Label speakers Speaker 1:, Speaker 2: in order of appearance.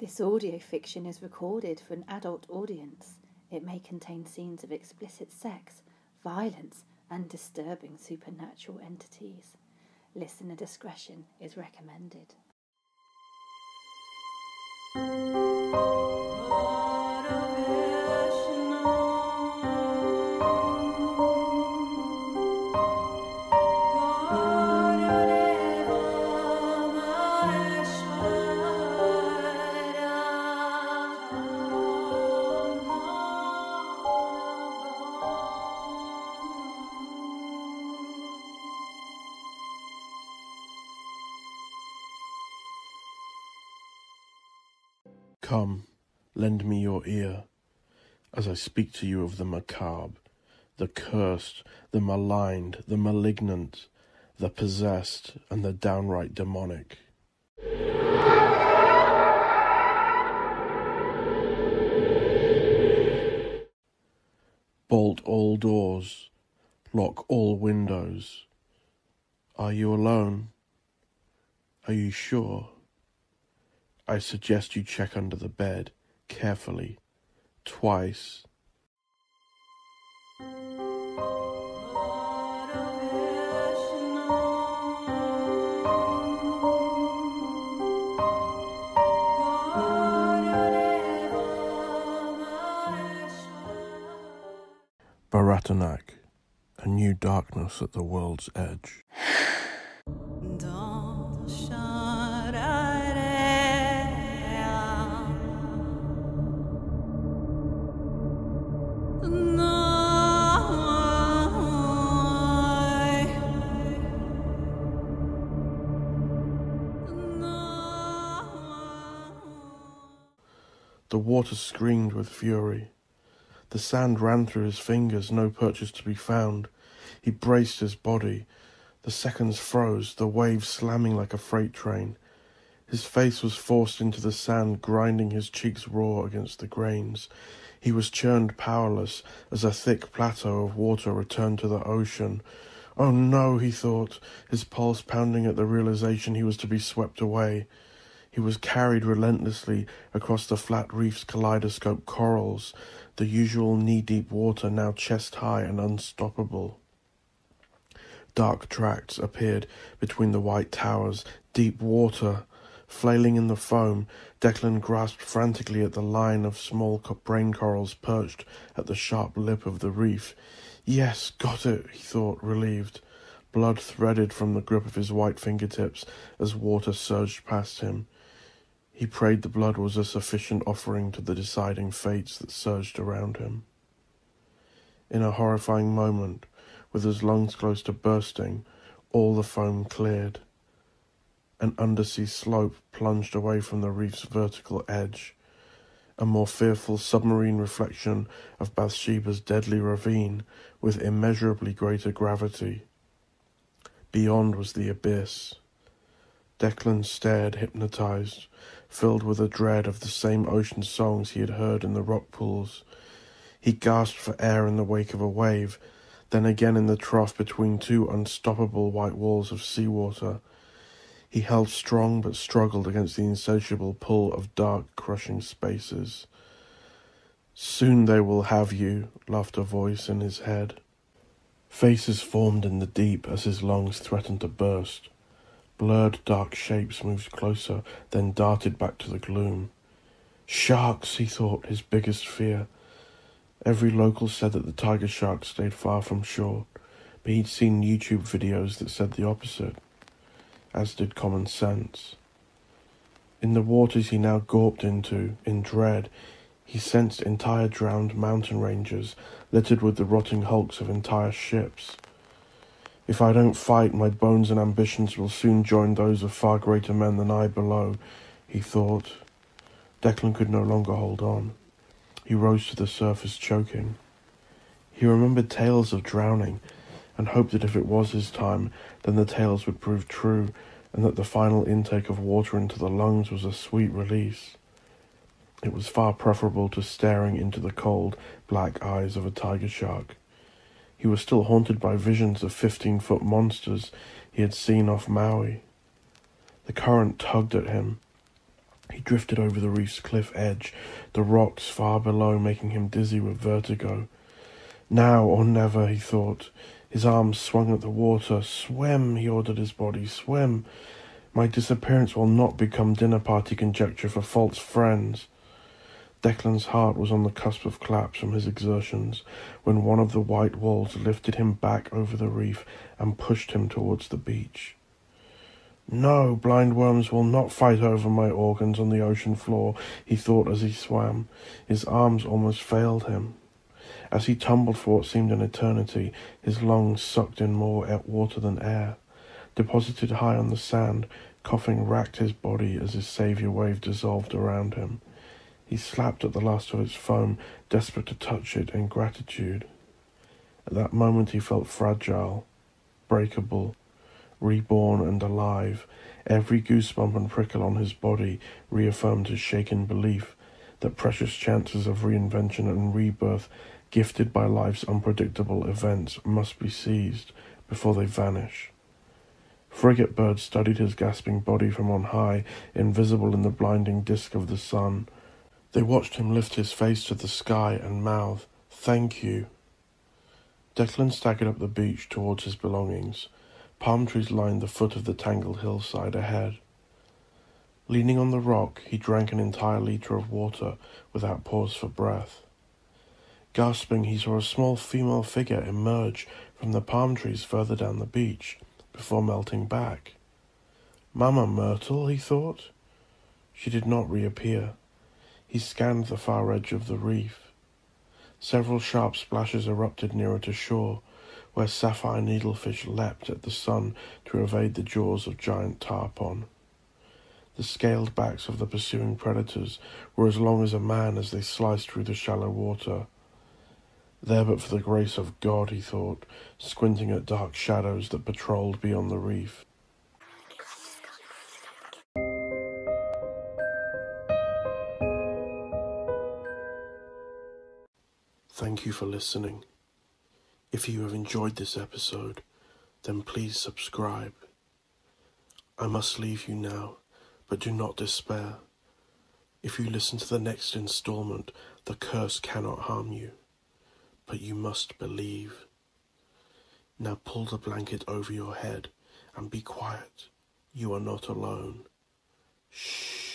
Speaker 1: This audio fiction is recorded for an adult audience. It may contain scenes of explicit sex, violence, and disturbing supernatural entities. Listener discretion is recommended.
Speaker 2: Come, lend me your ear, as I speak to you of the macabre, the cursed, the maligned, the malignant, the possessed, and the downright demonic. Bolt all doors, lock all windows. Are you alone? Are you sure? I suggest you check under the bed carefully, twice. Baratanac, a new darkness at the world's edge. The water screamed with fury. The sand ran through his fingers, no purchase to be found. He braced his body. The seconds froze, the waves slamming like a freight train. His face was forced into the sand, grinding his cheeks raw against the grains. He was churned powerless as a thick plateau of water returned to the ocean. Oh no, he thought, his pulse pounding at the realization he was to be swept away. He was carried relentlessly across the flat reef's kaleidoscope corals, the usual knee deep water now chest high and unstoppable. Dark tracts appeared between the white towers, deep water. Flailing in the foam, Declan grasped frantically at the line of small brain corals perched at the sharp lip of the reef. Yes, got it, he thought, relieved. Blood threaded from the grip of his white fingertips as water surged past him. He prayed the blood was a sufficient offering to the deciding fates that surged around him. In a horrifying moment, with his lungs close to bursting, all the foam cleared. An undersea slope plunged away from the reef's vertical edge, a more fearful submarine reflection of Bathsheba's deadly ravine with immeasurably greater gravity. Beyond was the abyss. Declan stared, hypnotized, filled with a dread of the same ocean songs he had heard in the rock pools. He gasped for air in the wake of a wave, then again in the trough between two unstoppable white walls of seawater. He held strong but struggled against the insatiable pull of dark, crushing spaces. Soon they will have you, laughed a voice in his head. Faces formed in the deep as his lungs threatened to burst. Blurred dark shapes moved closer, then darted back to the gloom. Sharks, he thought, his biggest fear. Every local said that the tiger shark stayed far from shore, but he'd seen YouTube videos that said the opposite, as did common sense. In the waters he now gawped into, in dread, he sensed entire drowned mountain ranges littered with the rotting hulks of entire ships. If I don't fight, my bones and ambitions will soon join those of far greater men than I below, he thought. Declan could no longer hold on. He rose to the surface, choking. He remembered tales of drowning, and hoped that if it was his time, then the tales would prove true, and that the final intake of water into the lungs was a sweet release. It was far preferable to staring into the cold, black eyes of a tiger shark. He was still haunted by visions of fifteen foot monsters he had seen off Maui. The current tugged at him. He drifted over the reef's cliff edge, the rocks far below making him dizzy with vertigo. Now or never, he thought. His arms swung at the water. Swim, he ordered his body, swim. My disappearance will not become dinner party conjecture for false friends. Declan's heart was on the cusp of collapse from his exertions when one of the white walls lifted him back over the reef and pushed him towards the beach. No, blind worms will not fight over my organs on the ocean floor, he thought as he swam. His arms almost failed him. As he tumbled for what seemed an eternity, his lungs sucked in more water than air. Deposited high on the sand, coughing racked his body as his saviour wave dissolved around him. He slapped at the last of its foam, desperate to touch it in gratitude. At that moment he felt fragile, breakable, reborn and alive. Every goosebump and prickle on his body reaffirmed his shaken belief that precious chances of reinvention and rebirth, gifted by life's unpredictable events, must be seized before they vanish. Frigate birds studied his gasping body from on high, invisible in the blinding disk of the sun. They watched him lift his face to the sky and mouth, Thank you. Declan staggered up the beach towards his belongings. Palm trees lined the foot of the tangled hillside ahead. Leaning on the rock, he drank an entire liter of water without pause for breath. Gasping, he saw a small female figure emerge from the palm trees further down the beach before melting back. Mama Myrtle, he thought. She did not reappear. He scanned the far edge of the reef. Several sharp splashes erupted nearer to shore, where sapphire needlefish leapt at the sun to evade the jaws of giant tarpon. The scaled backs of the pursuing predators were as long as a man as they sliced through the shallow water. There but for the grace of God, he thought, squinting at dark shadows that patrolled beyond the reef. Thank you for listening. If you have enjoyed this episode, then please subscribe. I must leave you now, but do not despair. If you listen to the next installment, the curse cannot harm you, but you must believe. Now pull the blanket over your head and be quiet. You are not alone. Shh.